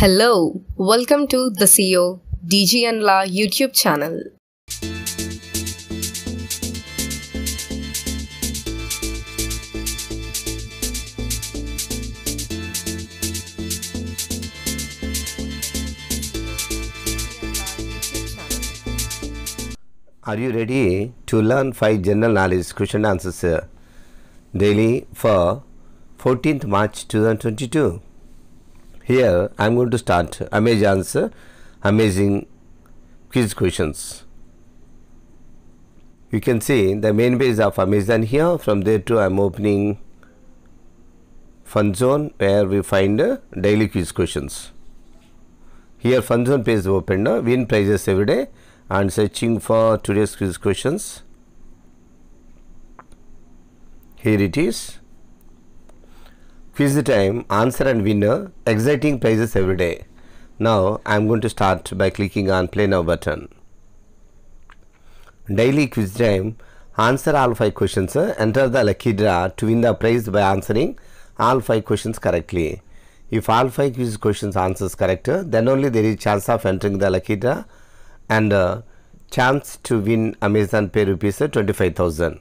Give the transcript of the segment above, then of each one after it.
Hello, welcome to the CEO DG and La YouTube channel. Are you ready to learn 5 general knowledge question answers daily for 14th March 2022? Here I am going to start Amazon's uh, amazing quiz questions. You can see the main page of Amazon here. From there to I am opening Fun Zone where we find uh, daily quiz questions. Here Fun Zone page opened. uh, Win prizes every day and searching for today's quiz questions. Here it is. Quiz time, answer and winner, exciting prizes every day. Now I am going to start by clicking on play now button. Daily quiz time, answer all five questions, enter the lucky draw to win the prize by answering all five questions correctly. If all five quiz questions answers correct, then only there is chance of entering the lucky draw and uh, chance to win Amazon Pay rupees uh, 25,000.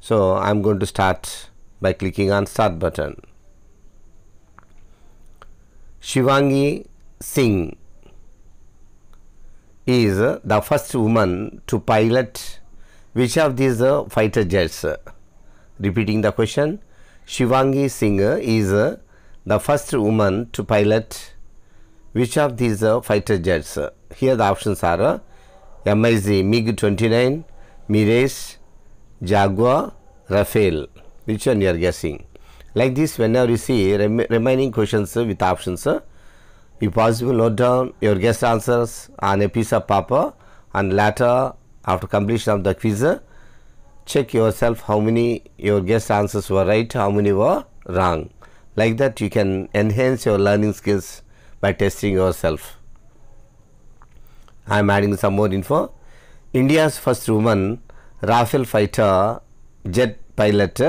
So I am going to start by clicking on start button. Shivangi Singh is the first woman to pilot which of these fighter jets? Repeating the question, Shivangi Singh is the first woman to pilot which of these fighter jets? Here the options are uh, MiG MiG-29, Mirage, Jaguar, Rafale. Which one you are guessing? Like this, whenever you see rem remaining questions with options, if possible note down your guess answers on a piece of paper and later after completion of the quiz, check yourself how many your guess answers were right, how many were wrong. Like that you can enhance your learning skills by testing yourself. I am adding some more info. India's first woman Rafale fighter jet pilot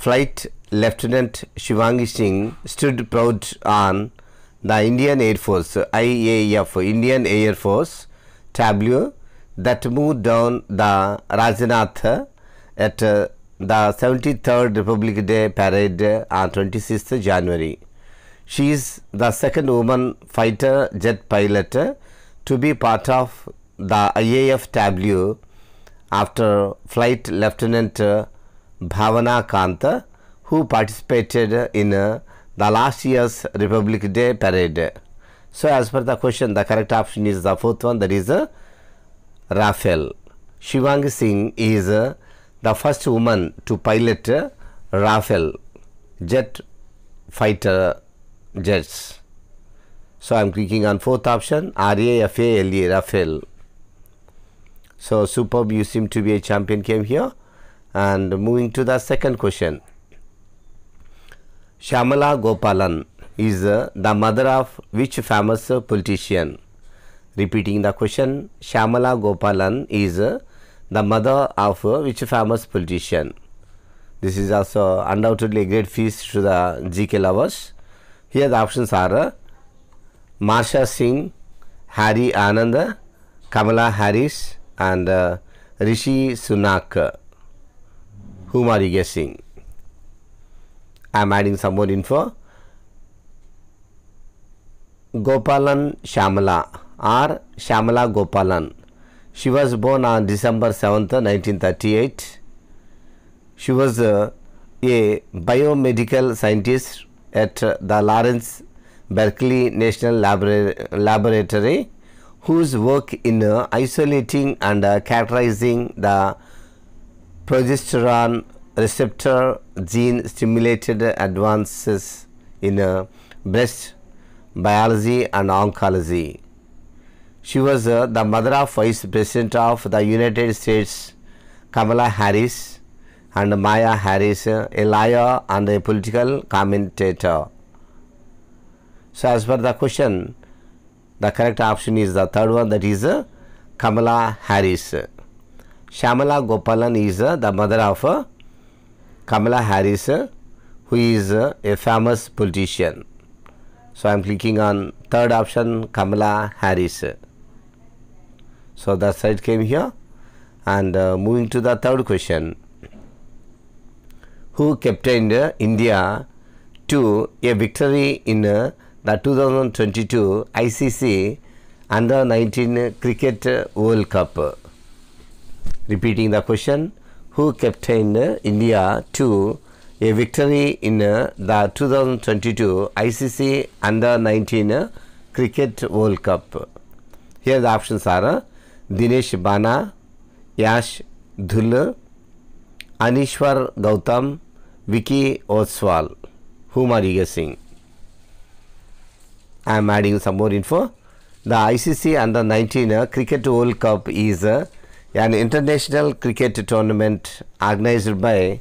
Flight Lieutenant Shivangi Singh stood proud on the Indian Air Force IAF Indian Air Force tableau that moved down the Rajanath at uh, the 73rd Republic Day parade on 26th January. She is the second woman fighter jet pilot to be part of the IAF tableau after Flight Lieutenant Bhawana Kanta who participated in uh, the last year's Republic Day parade. So, as per the question, the correct option is the fourth one that is uh, Rafale. Shivangi Singh is uh, the first woman to pilot uh, jet fighter jets. So, I am clicking on fourth option R-A-F-A-L-E Rafale. So, superb you seem to be a champion came here and moving to the second question. Shyamala Gopalan is uh, the mother of which famous politician? Repeating the question, Shyamala Gopalan is uh, the mother of uh, which famous politician? This is also undoubtedly a great feast to the GK lovers. Here the options are Marsha Singh, Harry Ananda, Kamala Harris and Rishi Sunak. Whom are you guessing? I am adding some more info. Gopalan Shyamala or Shyamala Gopalan. She was born on December 7th, 1938. She was uh, a biomedical scientist at the Lawrence Berkeley National Labora- Laboratory, whose work in uh, isolating and uh, characterizing the progesterone receptor gene stimulated advances in uh, breast biology and oncology. She was uh, the mother of Vice President of the United States Kamala Harris and Maya Harris, uh, a lawyer and a political commentator. So, as per the question, the correct option is the third one that is uh, Kamala Harris. Shyamala Gopalan is uh, the mother of uh, Kamala Harris, uh, who is a famous politician. So I am clicking on third option Kamala Harris. So the side came here and uh, moving to the third question. Who captained uh, India to a victory in uh, the 2022 ICC Under 19 Cricket World Cup? Repeating the question, who captained India to a victory in the 2022 ICC Under 19 uh, Cricket World Cup? Here the options are Dinesh Bana, Yash Dhull, Anishwar Gautam, Vicky Oswal. Whom are you guessing? I am adding some more info. The ICC Under 19 uh, Cricket World Cup is uh, an international cricket tournament organized by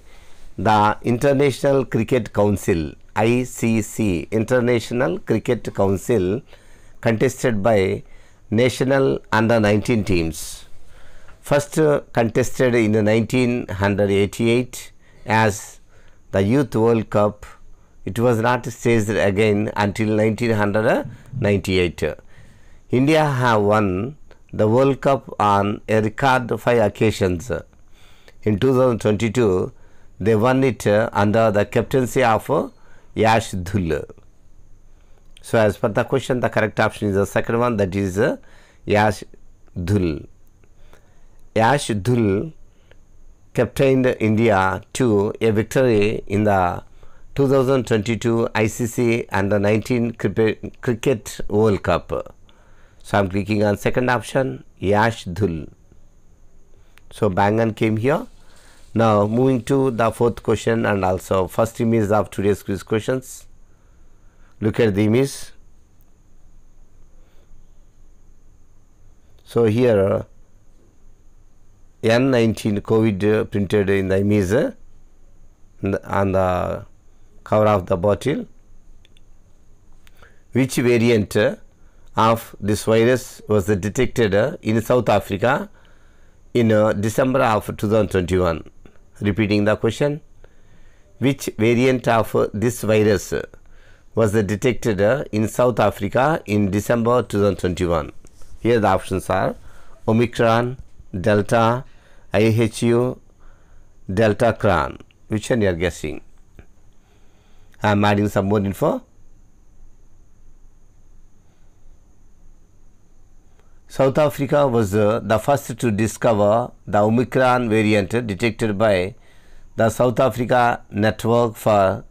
the International Cricket Council ICC International Cricket Council contested by national under 19 teams. First contested in 1988 as the youth world cup. It was not staged again until 1998 india have won the world cup on a record five occasions in 2022 they won it under the captaincy of yash dhull so as per the question, the correct option is the second one that is Yash Dhull. Yash Dhull captained India to a victory in the 2022 ICC Under 19 Cricket, Cricket World Cup. So I am clicking on second option Yash Dhull. So Bangan came here. Now moving to the fourth question and also first image of today's quiz questions look at the image so here uh, n19 covid printed in the image on the cover of the bottle which variant of this virus was detected uh, in south africa in uh, december of 2021 repeating the question which variant of uh, this virus was detected in South Africa in December 2021. Here the options are Omicron, Delta, IHU, Deltacron. Which one you are guessing? I am adding some more info. South Africa was uh, the first to discover the Omicron variant detected by the South Africa Network for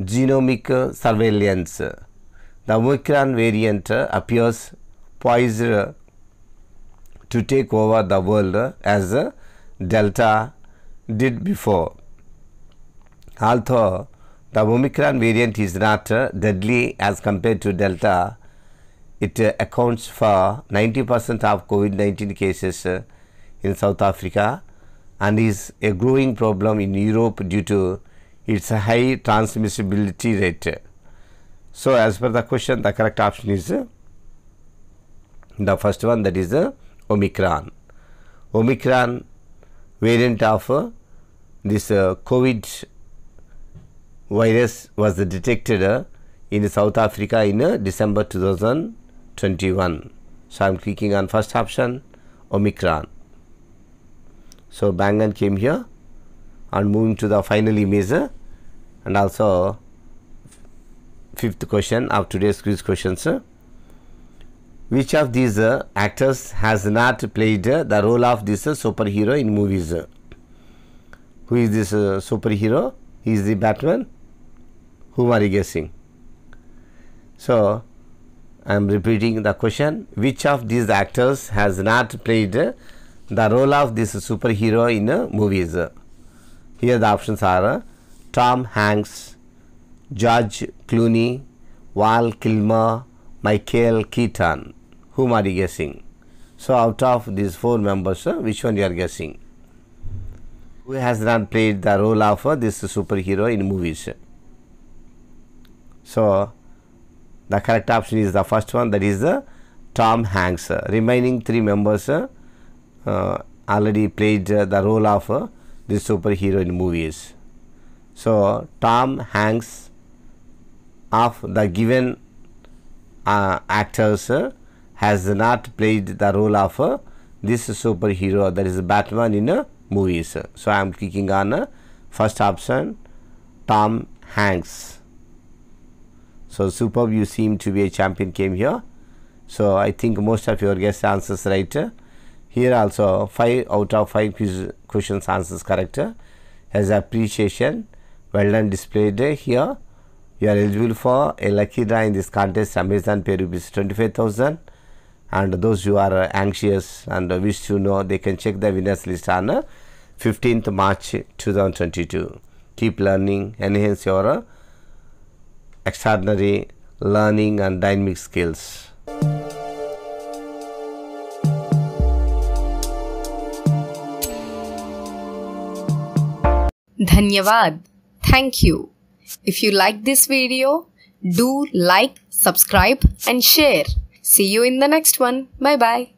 genomic surveillance. The Omicron variant appears poised to take over the world as Delta did before. Although the Omicron variant is not deadly as compared to Delta, it uh, accounts for 90% of COVID-19 cases uh, in South Africa and is a growing problem in Europe due to its high transmissibility rate. So, as per the question, the correct option is uh, the first one that is the Omicron. Omicron variant of this COVID virus was detected in South Africa in December 2000. 21. So I'm clicking on first option Omicron. So Bangan came here and moving to the final image and also fifth question of today's quiz questions. Which of these actors has not played the role of this superhero in movies? Who is this superhero? He is the Batman. Whom are you guessing? So I am repeating the question. Which of these actors has not played the role of this superhero in movies? Here the options are Tom Hanks, George Clooney, Val Kilmer, Michael Keaton. Whom are you guessing? So, out of these four members, which one you are guessing? Who has not played the role of this superhero in movies? So, the correct option is the first one that is the Tom Hanks. Remaining three members uh, already played uh, the role of uh, this superhero in movies. So, Tom Hanks of the given uh, actors uh, has not played the role of uh, this superhero that is Batman in uh, movies. So I am clicking on uh, first option Tom Hanks. So superb you seem to be a champion came here. So I think most of your guest answers right. Here also 5 out of 5 quiz questions answers correct. As appreciation well done displayed here. You are eligible for a lucky draw in this contest Amazon pay rupees 25,000 and those who are anxious and wish to know they can check the winners list on uh, 15th March 2022. Keep learning, enhance your extraordinary learning and dynamic skills. Dhanyavad. Thank you. If you like this video, do like, subscribe and share. See you in the next one. Bye bye.